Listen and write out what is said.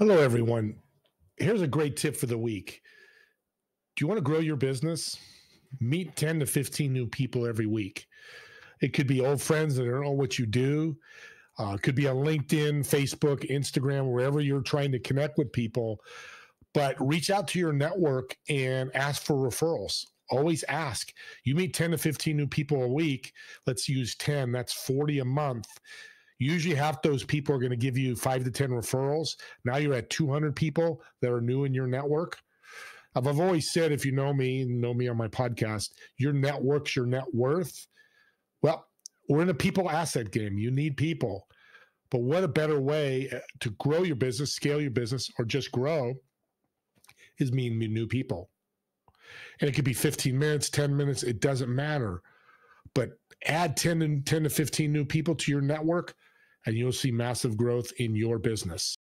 Hello, everyone. Here's a great tip for the week. Do you want to grow your business? Meet 10 to 15 new people every week. It could be old friends that don't know what you do. Uh, it could be on LinkedIn, Facebook, Instagram, wherever you're trying to connect with people. But reach out to your network and ask for referrals. Always ask. You meet 10 to 15 new people a week. Let's use 10. That's 40 a month Usually, half those people are going to give you five to 10 referrals. Now you're at 200 people that are new in your network. I've always said, if you know me, know me on my podcast, your network's your net worth. Well, we're in a people asset game. You need people. But what a better way uh, to grow your business, scale your business, or just grow is meeting new people. And it could be 15 minutes, 10 minutes, it doesn't matter. But add 10 and 10 to 15 new people to your network and you'll see massive growth in your business.